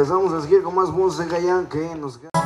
Pues vamos a seguir con más música ya que nos queda.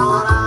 corazón.